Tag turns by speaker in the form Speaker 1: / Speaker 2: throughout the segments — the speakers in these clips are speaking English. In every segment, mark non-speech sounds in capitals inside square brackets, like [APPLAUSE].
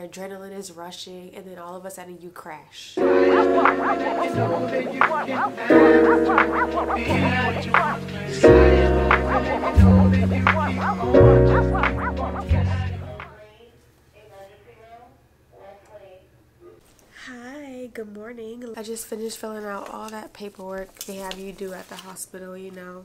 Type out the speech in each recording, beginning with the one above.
Speaker 1: your adrenaline is rushing, and then all of a sudden you crash. Hi, good morning. I just finished filling out all that paperwork they have you do at the hospital, you know.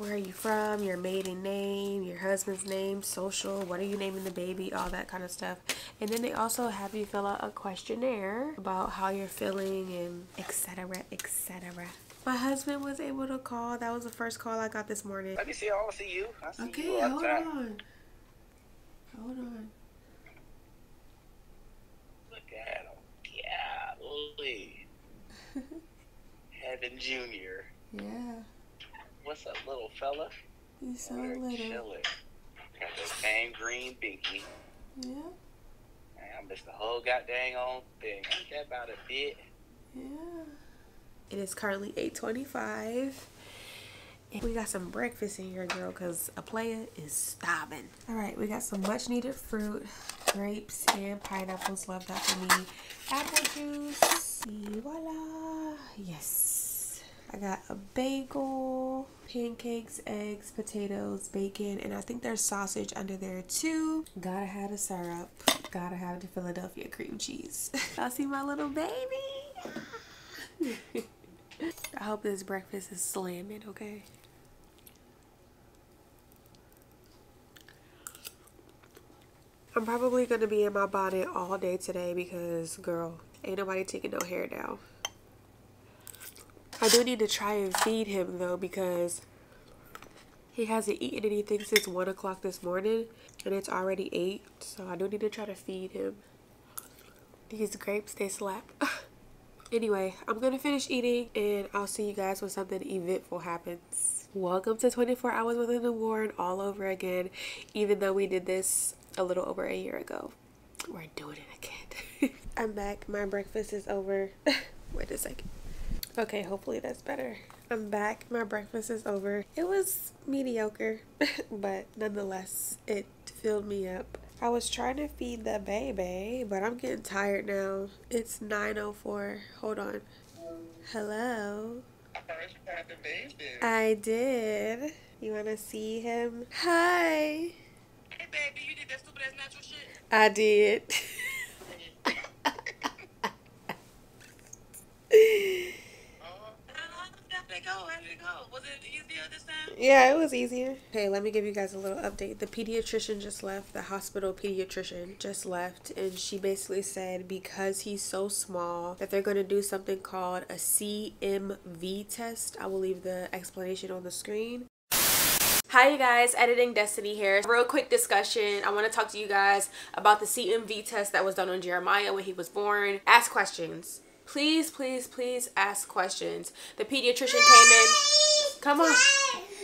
Speaker 1: Where are you from, your maiden name, your husband's name, social, what are you naming the baby, all that kind of stuff. And then they also have you fill out a questionnaire about how you're feeling and etc. etc. My husband was able to call. That was the first call I got this morning.
Speaker 2: Let me see. I see you. I see
Speaker 1: Okay,
Speaker 2: you
Speaker 1: hold
Speaker 2: time.
Speaker 1: on. Hold on.
Speaker 2: Look at him. Golly. [LAUGHS] Heaven Junior.
Speaker 1: Yeah,
Speaker 2: What's up, little fella?
Speaker 1: he's so
Speaker 2: We're
Speaker 1: little.
Speaker 2: chilling. Got the same green binky.
Speaker 1: Yeah,
Speaker 2: Man, I missed the whole goddamn on thing. Ain't that about a bit?
Speaker 1: yeah. It is currently 8.25. And we got some breakfast in here, girl, because a player is starving. All right, we got some much needed fruit, grapes, and pineapples. Love that for me. Apple juice. Voila. Yes. I got a bagel, pancakes, eggs, potatoes, bacon, and I think there's sausage under there too. Gotta have the syrup. Gotta have the Philadelphia cream cheese. [LAUGHS] Y'all see my little baby? [LAUGHS] I hope this breakfast is slamming, okay? I'm probably gonna be in my bonnet all day today because, girl, ain't nobody taking no hair down. I do need to try and feed him though because he hasn't eaten anything since 1 o'clock this morning and it's already 8, so I do need to try to feed him. These grapes, they slap. [LAUGHS] Anyway, I'm gonna finish eating and I'll see you guys when something eventful happens. Welcome to 24 Hours with Linda Warren all over again, even though we did this a little over a year ago. We're doing it again. [LAUGHS] I'm back. My breakfast is over. [LAUGHS] Wait a second. Okay, hopefully that's better. I'm back. My breakfast is over. It was mediocre, [LAUGHS] but nonetheless, it filled me up. I was trying to feed the baby, but I'm getting tired now. It's 9:04. Hold on. Hello.
Speaker 2: First had the baby.
Speaker 1: I did. You want to see him? Hi.
Speaker 2: Hey, baby, you did that stupid ass natural shit.
Speaker 1: I did. [LAUGHS] [LAUGHS]
Speaker 2: It go? How did it go? Was it easier this time?
Speaker 1: Yeah, it was easier. Okay, let me give you guys a little update. The pediatrician just left, the hospital pediatrician just left, and she basically said because he's so small that they're going to do something called a CMV test. I will leave the explanation on the screen. Hi you guys, Editing Destinee here. Real quick discussion. I want to talk to you guys about the CMV test that was done on Jeremiah when he was born. Ask questions. Please, please, please ask questions. The pediatrician came in. Come on.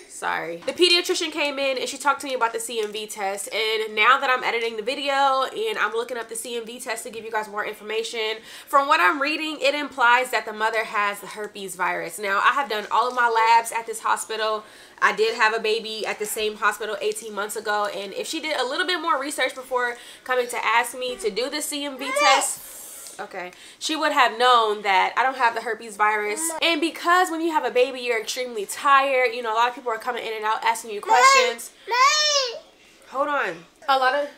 Speaker 1: Sorry. The pediatrician came in and she talked to me about the CMV test. And now that I'm editing the video and I'm looking up the CMV test to give you guys more information, from what I'm reading, it implies that the mother has the herpes virus. Now, I have done all of my labs at this hospital. I did have a baby at the same hospital 18 months ago. And if she did a little bit more research before coming to ask me to do the CMV test, Okay. She would have known that I don't have the herpes virus. And because when you have a baby, you're extremely tired. You know, a lot of people are coming in and out asking you questions. Hold on. A lot of...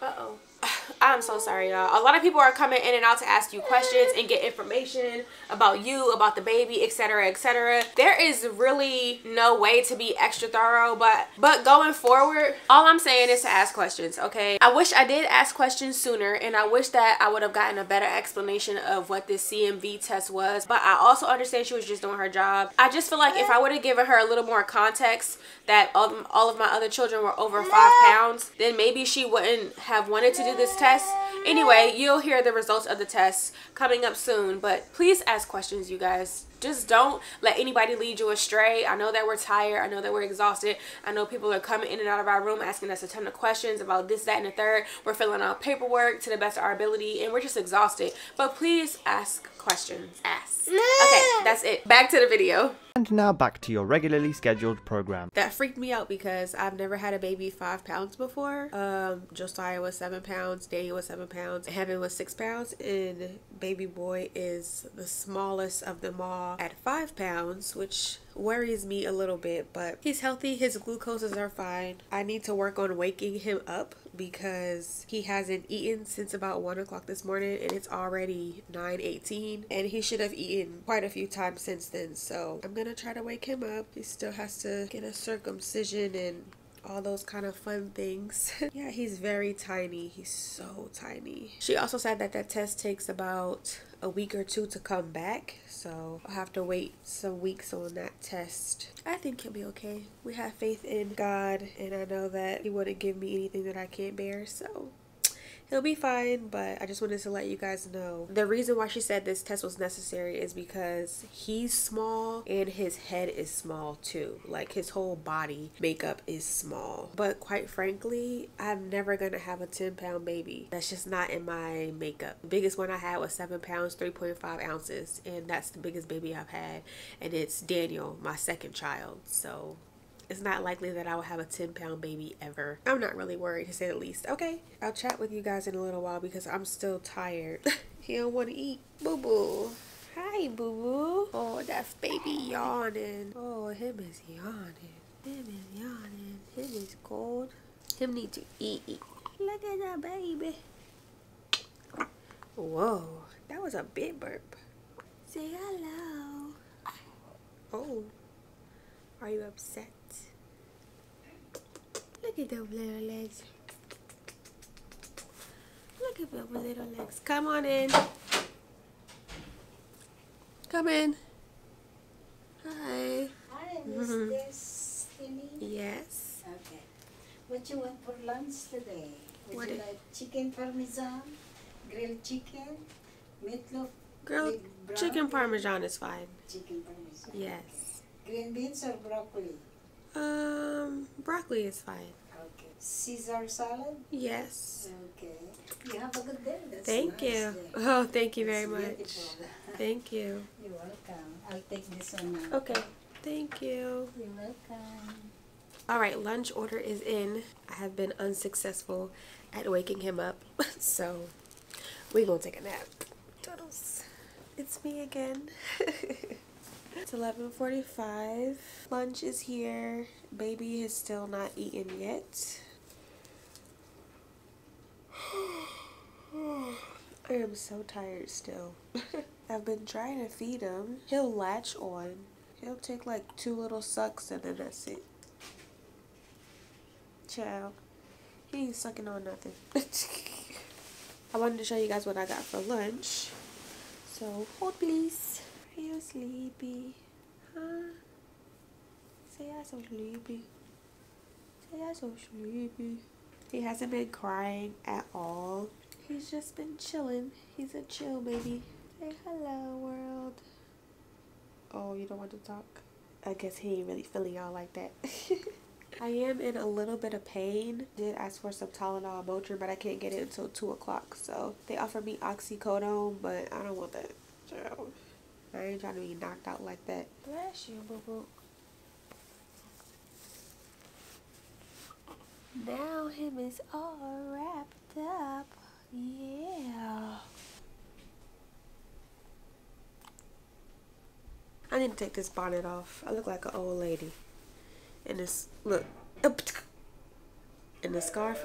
Speaker 1: Uh-oh. [SIGHS] I'm so sorry, y'all. A lot of people are coming in and out to ask you questions and get information about you, about the baby, etc., etc. There is really no way to be extra thorough, but but going forward, all I'm saying is to ask questions, okay? I wish I did ask questions sooner, and I wish that I would have gotten a better explanation of what this CMV test was, but I also understand she was just doing her job. I just feel like if I would have given her a little more context that all, all of my other children were over five pounds, then maybe she wouldn't have wanted to do this test. Anyway, you'll hear the results of the test coming up soon, but please ask questions, you guys. just don't let anybody lead you astray. I know that we're tired. I know that we're exhausted. I know people are coming in and out of our room asking us a ton of questions about this, that, and the third. We're filling out paperwork to the best of our ability and we're just exhausted. But please ask questions. Ask. Okay, that's it. Back to the video.
Speaker 3: And now back to your regularly scheduled program.
Speaker 1: That freaked me out because I've never had a baby five pounds before. Um, Josiah was seven pounds, Daniel was seven pounds, Heaven was six pounds, and baby boy is the smallest of them all at five pounds, which worries me a little bit, but he's healthy. His glucoses are fine. I need to work on waking him up because he hasn't eaten since about one o'clock this morning and it's already 9:18 and he should have eaten quite a few times since then. So I'm gonna try to wake him up. He still has to get a circumcision and all those kind of fun things. [LAUGHS] yeah, he's very tiny. He's so tiny. She also said that that test takes about a week or two to come back. So I'll have to wait some weeks on that test. I think he'll be okay. We have faith in God and I know that he wouldn't give me anything that I can't bear. So he'll be fine but i just wanted to let you guys know. The reason why she said this test was necessary is because he's small and his head is small too. Like his whole body makeup is small. But quite frankly i'm never gonna have a 10 pound baby. That's just not in my makeup. The biggest one i had was 7 pounds 3.5 ounces and that's the biggest baby i've had and it's daniel my second child. So it's not likely that I will have a 10 pound baby ever. I'm not really worried to say the least. Okay, I'll chat with you guys in a little while because I'm still tired. [LAUGHS] he don't want to eat. Boo boo. Hi, boo boo. Oh, that's baby yawning. Oh, him is yawning. Him is yawning. Him is cold. Him need to eat. Look at that baby. Whoa, that was a big burp. Say hello. Oh, are you upset? Look at those little legs. Look at those little legs. Come on in. Come in. Hi.
Speaker 4: Hi, is
Speaker 1: Mhm.
Speaker 4: this
Speaker 1: Yes.
Speaker 4: Okay. What do you want for lunch today? Would
Speaker 1: What
Speaker 4: you
Speaker 1: is-
Speaker 4: like chicken parmesan, grilled chicken, meatloaf, brown
Speaker 1: chicken parmesan is fine.
Speaker 4: Chicken parmesan.
Speaker 1: Yes.
Speaker 4: Green beans or broccoli?
Speaker 1: Um, broccoli is fine.
Speaker 4: Okay. Caesar salad?
Speaker 1: Yes.
Speaker 4: Okay. You have a good day. That's
Speaker 1: Thank
Speaker 4: nice
Speaker 1: you.
Speaker 4: day.
Speaker 1: Oh, thank you very
Speaker 4: That's
Speaker 1: much.
Speaker 4: beautiful. [LAUGHS]
Speaker 1: Thank you.
Speaker 4: You're welcome. I'll take this one now.
Speaker 1: Okay. Thank you.
Speaker 4: You're welcome.
Speaker 1: All right, lunch order is in. I have been unsuccessful at waking him up, [LAUGHS] so we're gonna take a nap. Toodles. It's me again. [LAUGHS] it's 11:45. Lunch is here. Baby has still not eaten yet. [SIGHS] I am so tired still. [LAUGHS] I've been trying to feed him. He'll latch on. He'll take like two little sucks and then that's it. Child. He ain't sucking on nothing. [LAUGHS] I wanted to show you guys what I got for lunch. So, hold please. Are you sleepy? Huh? Say I'm so sleepy. Say I'm so sleepy. He hasn't been crying at all. He's just been chilling. He's a chill baby. Say hello, world. Oh, you don't want to talk? I guess he ain't really feeling y'all like that. [LAUGHS] I am in a little bit of pain. Did ask for some Tylenol Motrin, but I can't get it until 2 o'clock. So they offered me oxycodone, but I don't want that. So I ain't trying to be knocked out like that. Bless you, boo boo. Now him is all wrapped up. Yeah. I need to take this bonnet off. I look like an old lady. And this look and the scarf.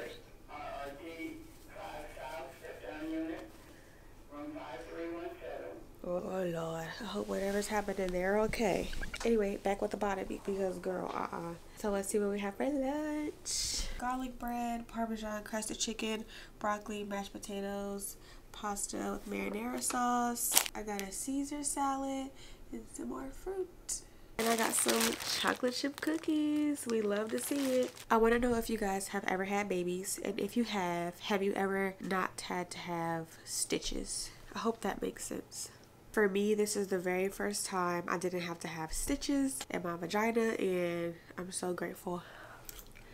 Speaker 1: Oh, lord. I hope whatever's happening they're okay. Anyway, back with the be- because girl, uh uh So let's see what we have for lunch. Garlic bread, parmesan crusted chicken, broccoli, mashed potatoes, pasta with marinara sauce. I got a Caesar salad and some more fruit. And I got some chocolate chip cookies. We love to see it. I want to know if you guys have ever had babies. And if you have, have you ever not had to have stitches? I hope that makes sense. For me, this is the very first time I didn't have to have stitches in my vagina, and I'm so grateful.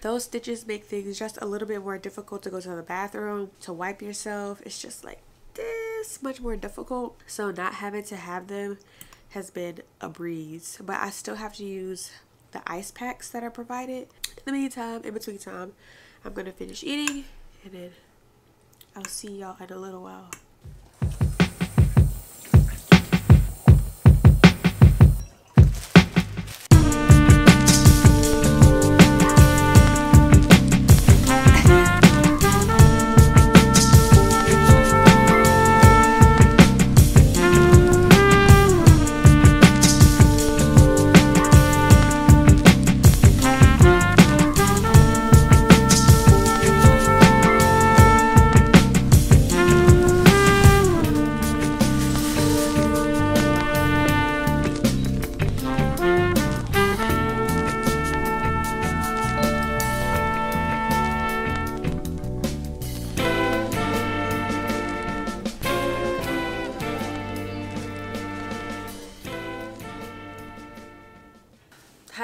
Speaker 1: Those stitches make things just a little bit more difficult to go to the bathroom, to wipe yourself. It's just like this much more difficult. So, not having to have them has been a breeze. But I still have to use the ice packs that are provided. In the meantime, in between time, I'm gonna finish eating and then I'll see y'all in a little while.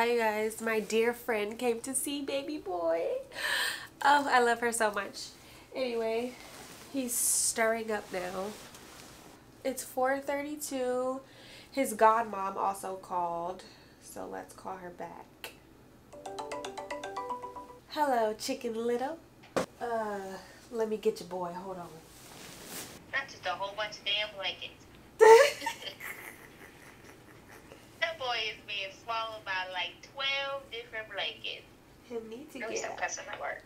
Speaker 1: Hi guys, my dear friend came to see baby boy. Oh, I love her so much. Anyway, he's stirring up now. It's 4:32. His godmom also called, so let's call her back. Hello, Chicken Little. Uh, let me get your boy. Hold on.
Speaker 5: Not just a whole bunch of damn blankets. [LAUGHS] That boy is being swallowed by like 12 different blankets.
Speaker 1: Him need to
Speaker 5: Let me stop
Speaker 1: get.
Speaker 5: cussing at work.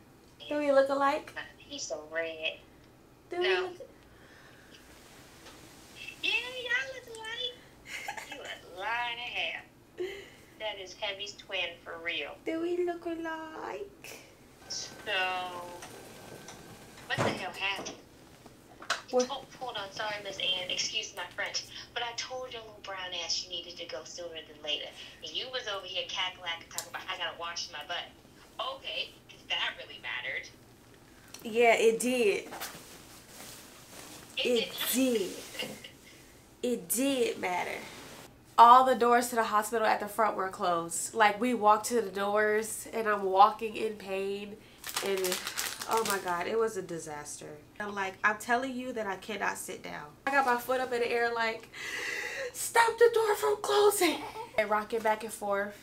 Speaker 1: Do we look alike?
Speaker 5: He's so red.
Speaker 1: Do we
Speaker 5: No.
Speaker 1: look?
Speaker 5: Yeah, y'all look alike. You a lie and a half. That is Heavy's twin for real.
Speaker 1: Do we look alike?
Speaker 5: So, what the hell happened?
Speaker 1: What?
Speaker 5: Oh, hold on. Sorry, Miss Ann. Excuse my French. But I told your little brown ass she needed to go sooner than later. And you was over here cackling talking about I gotta wash my butt. Okay, 'cause that really mattered.
Speaker 1: Yeah, it did.
Speaker 5: It,
Speaker 1: It did. [LAUGHS] It did matter. All the doors to the hospital at the front were closed. Like we walked to the doors and I'm walking in pain and oh my god, it was a disaster. I'm like, I'm telling you that I cannot sit down. I got my foot up in the air like, stop the door from closing. And rocking back and forth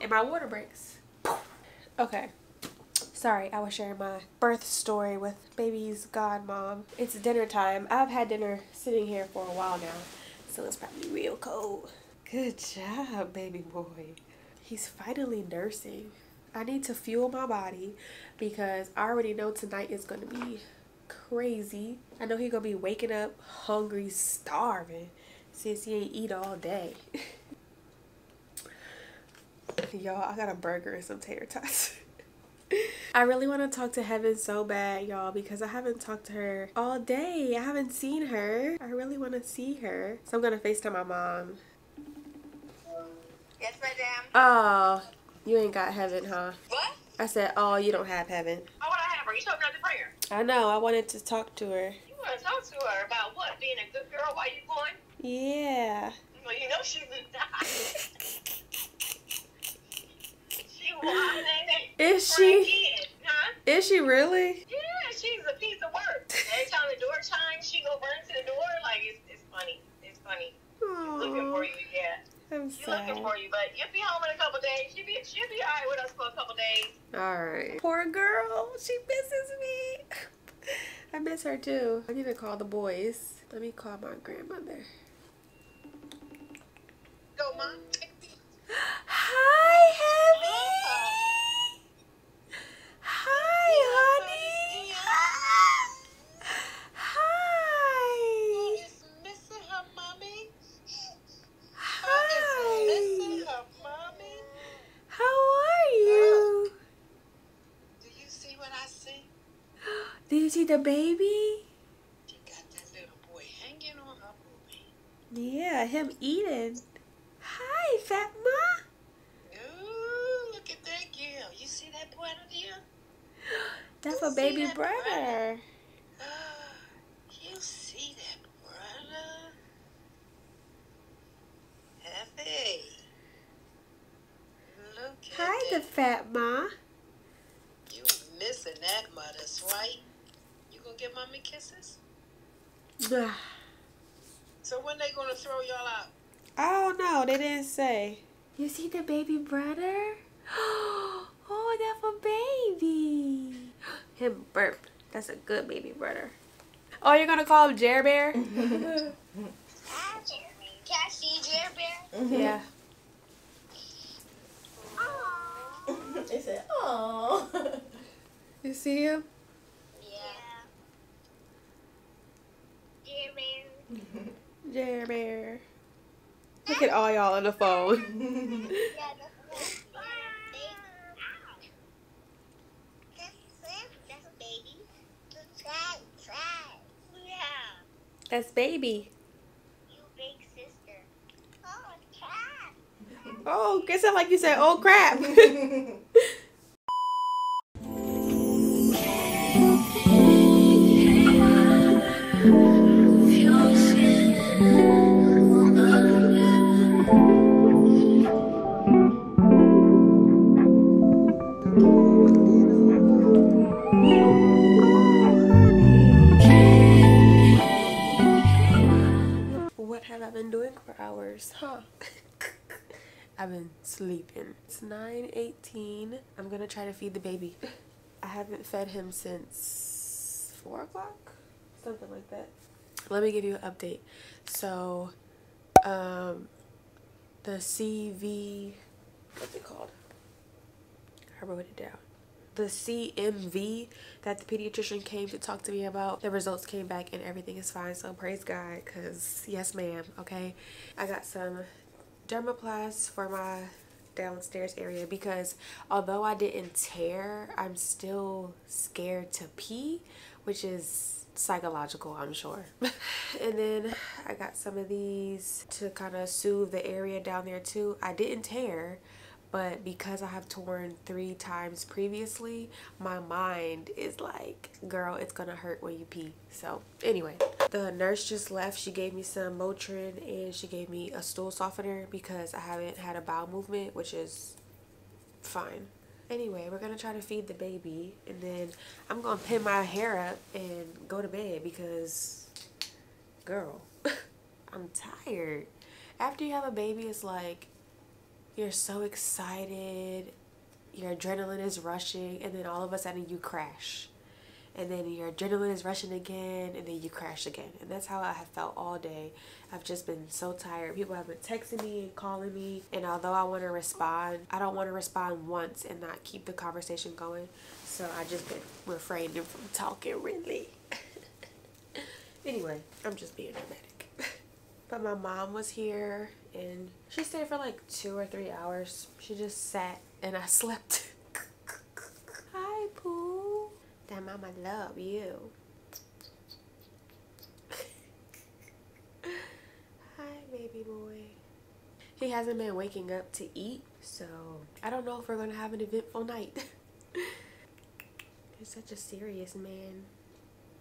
Speaker 1: and my water breaks. Okay. Sorry, I was sharing my birth story with baby's godmom. It's dinner time. I've had dinner sitting here for a while now, so it's probably real cold. Good job, baby boy. He's finally nursing. I need to fuel my body because I already know tonight is going to be crazy. I know he's going to be waking up hungry, starving since he ain't eat all day. [LAUGHS] Y'all, I got a burger and some tater tots. [LAUGHS] I really want to talk to Heaven so bad, y'all, because I haven't talked to her all day. I haven't seen her. I really want to see her. So I'm going to FaceTime my mom.
Speaker 5: Yes, madam.
Speaker 1: Oh, you ain't got Heaven, huh?
Speaker 5: What?
Speaker 1: I said, oh, you don't have Heaven.
Speaker 5: Oh, what I have? Are you talking about the prayer?
Speaker 1: I know. I wanted to talk to her.
Speaker 5: You want to talk to her about what? Being a good girl while you going?
Speaker 1: Yeah.
Speaker 5: Well, you know she's a She and [LAUGHS]
Speaker 1: Is she?
Speaker 5: cranky, huh?
Speaker 1: Is she really?
Speaker 5: Yeah, she's a piece of work. Every time the door chimes, she go run to the door. Like it's, it's funny. It's funny. Looking for you, yeah.
Speaker 1: I'm
Speaker 5: She's looking
Speaker 1: sad.
Speaker 5: for you, but you'll be home in a couple days. She'll be alright with us for a couple days.
Speaker 1: All right. Poor girl. She misses me. [LAUGHS] I miss her too. I need to call the boys. Let me call my grandmother.
Speaker 5: Go, mom.
Speaker 6: see? [GASPS]
Speaker 1: Did you see the baby?
Speaker 6: You got that little boy hanging on her.
Speaker 1: Yeah, him eating. Hi, Fat Ma.
Speaker 6: Ooh, look at that girl. You see that boy out there? [GASPS]
Speaker 1: That's
Speaker 6: you
Speaker 1: a baby
Speaker 6: that
Speaker 1: brother. brother.
Speaker 6: Ah, you see that brother?
Speaker 1: Happy. Look
Speaker 6: Hi, the Fat Ma right? You gonna give mommy kisses?
Speaker 1: Nah.
Speaker 6: So when they gonna throw y'all out?
Speaker 1: Oh don't. They didn't say.
Speaker 7: You see the baby brother? [GASPS] Oh, that's a baby. [GASPS]
Speaker 1: Him burp. That's a good baby brother. Oh, you're gonna call him Jer Bear? [LAUGHS]
Speaker 5: Hi, Jeremy. Can I see Jer Bear?
Speaker 1: yeah. [LAUGHS]
Speaker 7: They said, oh.
Speaker 1: You see him?
Speaker 5: Yeah. Jer [LAUGHS] Bear.
Speaker 1: Jer Bear. Look at all y'all on the phone.
Speaker 5: That's baby. Yeah.
Speaker 1: That's baby.
Speaker 5: You big sister. Oh, it's cat.
Speaker 1: Oh, it sounded like you said, oh crap. [LAUGHS] [LAUGHS] Have been doing for hours? Huh? [LAUGHS] I've been sleeping. It's 9.18. I'm gonna try to feed the baby. I haven't fed him since 4 o'clock? Something like that. Let me give you an update. So, um, the CV, what's it called? I wrote it down the CMV that the pediatrician came to talk to me about, the results came back and everything is fine. So praise God, cause yes, ma'am. Okay, I got some dermoplast for my downstairs area because although I didn't tear, I'm still scared to pee, which is psychological, I'm sure. [LAUGHS] and then I got some of these to kind of soothe the area down there too. I didn't tear but because I have torn three times previously, my mind is like, girl, it's gonna hurt when you pee. So anyway, the nurse just left. She gave me some Motrin and she gave me a stool softener because I haven't had a bowel movement, which is fine. Anyway, we're gonna try to feed the baby and then I'm gonna pin my hair up and go to bed because, girl, [LAUGHS] I'm tired. After you have a baby, it's like you're so excited, your adrenaline is rushing, and then all of a sudden you crash. And then your adrenaline is rushing again, and then you crash again. And that's how I have felt all day. I've just been so tired. People have been texting me and calling me, and although I want to respond, I don't want to respond once and not keep the conversation going. So I just been refraining from talking really. [LAUGHS] anyway, I'm just being dramatic. But my mom was here and she stayed for like two or three hours. She just sat and I [LAUGHS] slept. Hi, Pooh. That mama love you. Hi, baby boy. He hasn't been waking up to eat, so I don't know if we're gonna have an eventful night. [LAUGHS] You're such a serious man.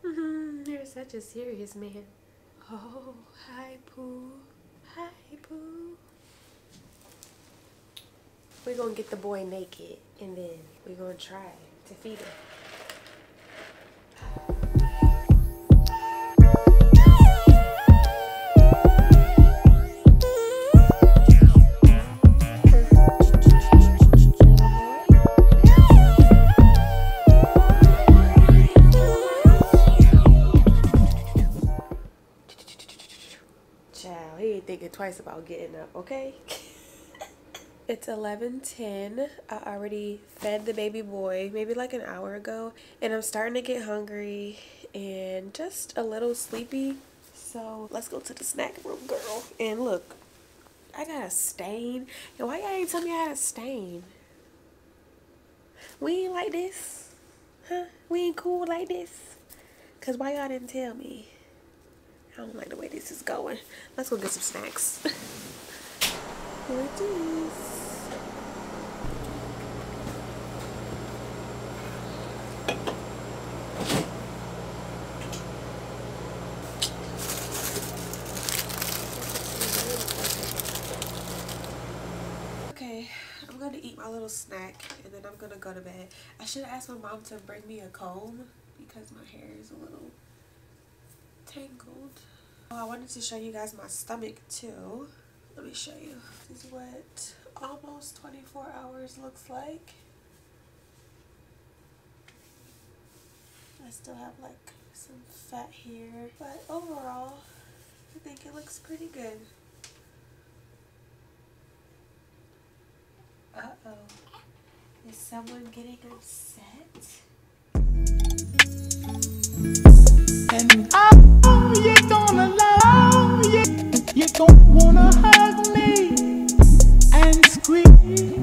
Speaker 1: [LAUGHS] You're such a serious man. Oh, hi, Pooh. Hi, Pooh. We're gonna get the boy naked and then we're gonna try to feed him. Twice about getting up, okay? [LAUGHS] it's 11.10. I already fed the baby boy maybe like an hour ago. And I'm starting to get hungry and just a little sleepy. So let's go to the snack room, girl. And look, I got a stain. And why y'all ain't tell me I had a stain? We ain't like this. Huh? We ain't cool like this. Cause why y'all didn't tell me? I don't like the way this is going. Let's go get some snacks. [LAUGHS] Here it is. Okay, I'm gonna eat my little snack and then I'm gonna go to bed. I should ask my mom to bring me a comb because my hair is a little tangled. Oh, I wanted to show you guys my stomach too. Let me show you. This is what almost 24 hours looks like. I still have like some fat here, but overall, I think it looks pretty good. Uh-oh. Is someone getting upset?
Speaker 8: And oh, you're gonna love you. Gonna wanna hug me and squeeze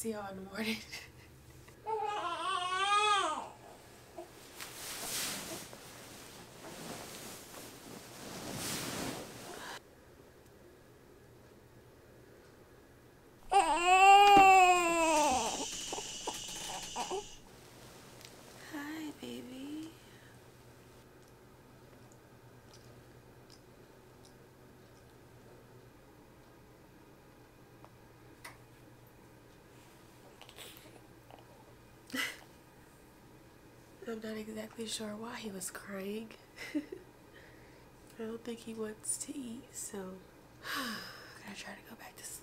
Speaker 1: See y'all in the morning. Hi, baby. I'm not exactly sure why he was crying. [LAUGHS] I don't think he wants to eat, so [SIGHS] I'm gonna try to go back to sleep.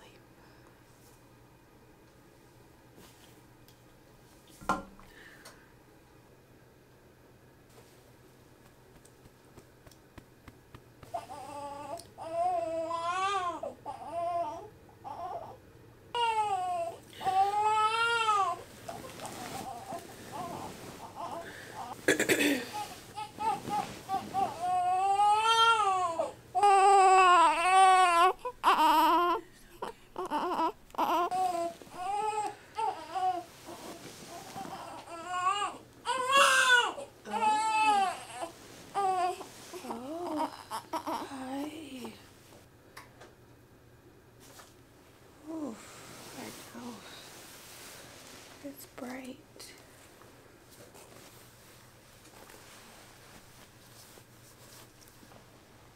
Speaker 1: Hi. Oof, I know. It's bright.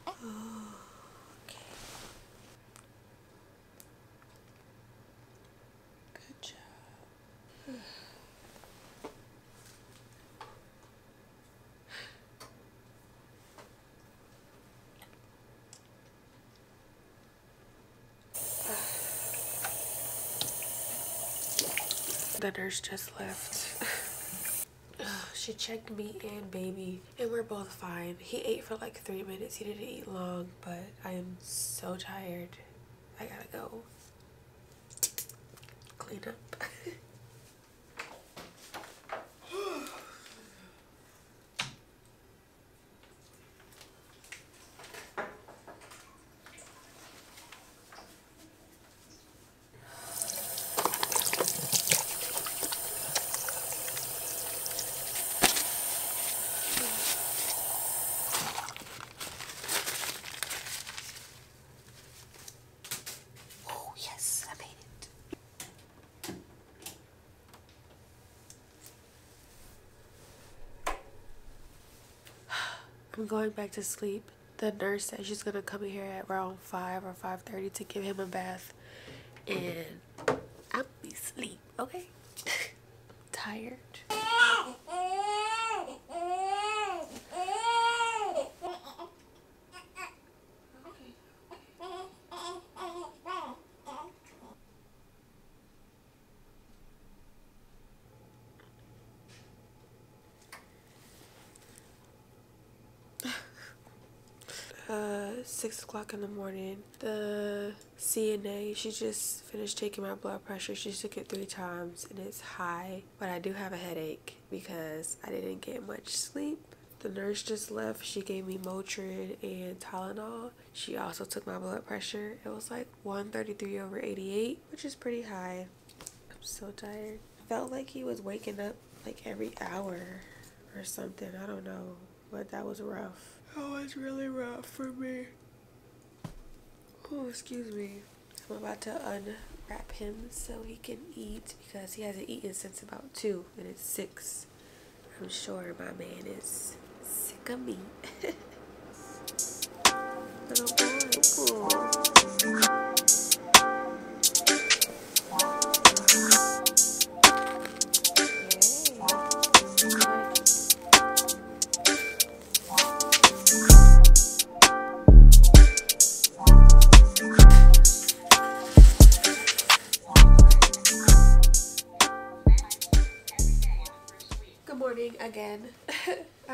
Speaker 1: Oh, okay. Good job. The nurse just left. [LAUGHS] She checked me and baby, and we're both fine. He ate for like three minutes. He didn't eat long, but I am so tired. I gotta go clean up. oh, yes, I made it. I'm going back to sleep. The nurse said she's gonna come in here at around five or five thirty to give him a bath, and I'll be asleep. Okay, [LAUGHS] tired. Uh, six o'clock in the morning. The CNA, she just finished taking my blood pressure. She took it three times and it's high, but I do have a headache because I didn't get much sleep. The nurse just left. She gave me Motrin and Tylenol. She also took my blood pressure. It was like 133 over 88, which is pretty high. I'm so tired. Felt like he was waking up like every hour or something. I don't know. But that was rough. That was really rough for me. Oh, excuse me. I'm about to unwrap him so he can eat because he hasn't eaten since about two and it's six. I'm sure my man is sick of me. [LAUGHS] Little boy,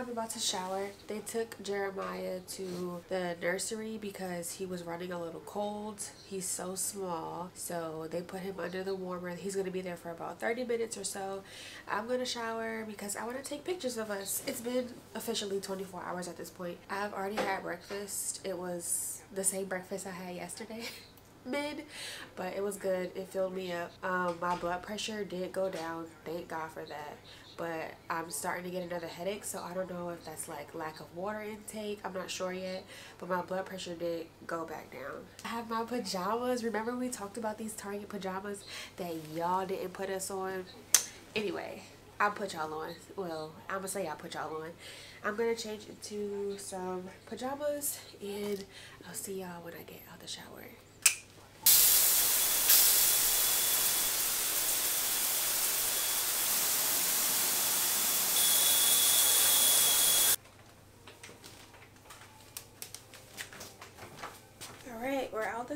Speaker 1: I'm about to shower. They took Jeremiah to the nursery because he was running a little cold. He's so small. So they put him under the warmer. He's going to be there for about 30 minutes or so. I'm going to shower because I want to take pictures of us. It's been officially 24 hours at this point. I've already had breakfast. It was the same breakfast I had yesterday. [LAUGHS] mid but it was good it filled me up um, my blood pressure did go down thank god for that but I'm starting to get another headache so I don't know if that's like lack of water intake. I'm not sure yet but my blood pressure did go back down. I have my pajamas. Remember we talked about these Target pajamas that y'all didn't put us on? Anyway I'll put y'all on. Well I'm gonna say I'll put y'all on. I'm gonna change into some pajamas and I'll see y'all when I get out the shower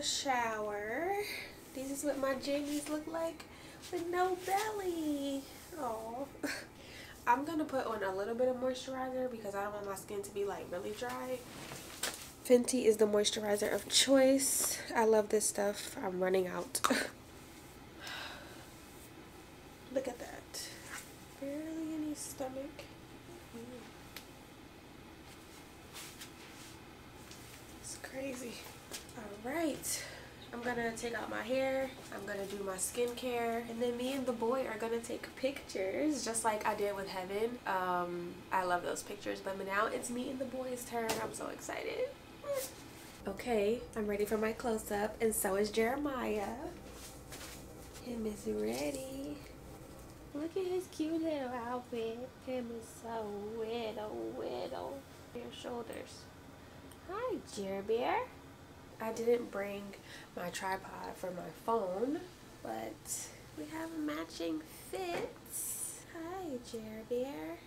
Speaker 1: shower. This is what my jammies look like with no belly. Oh, [LAUGHS] I'm gonna put on a little bit of moisturizer because I don't want my skin to be like really dry. Fenty is the moisturizer of choice. I love this stuff. I'm running out. [LAUGHS] Look at that. Barely any stomach. It's crazy right. I'm gonna take out my hair. I'm gonna do my skincare. And then me and the boy are gonna take pictures just like I did with Heaven. Um, I love those pictures but now it's me and the boy's turn. I'm so excited. Okay I'm ready for my close-up and so is Jeremiah. Him is ready. Look at his cute little outfit. Him is so little little your shoulders. Hi Jer Bear I didn't bring my tripod for my phone, but we have matching fits. Hi, Jer Bear.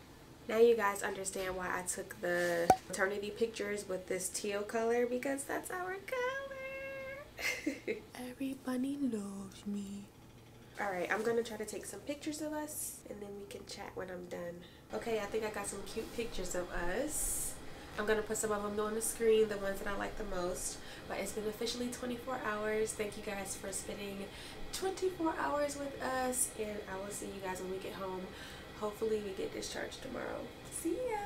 Speaker 1: Now you guys understand why I took the maternity pictures with this teal color because that's our color. [LAUGHS] Everybody loves me. Alright, I'm going to try to take some pictures of us and then we can chat when I'm done. Okay, I think I got some cute pictures of us. I'm going to put some of them on the screen, the ones that I like the most. But it's been officially 24 hours. Thank you guys for spending 24 hours with us. And I will see you guys when we get home. Hopefully we get discharged tomorrow. See ya!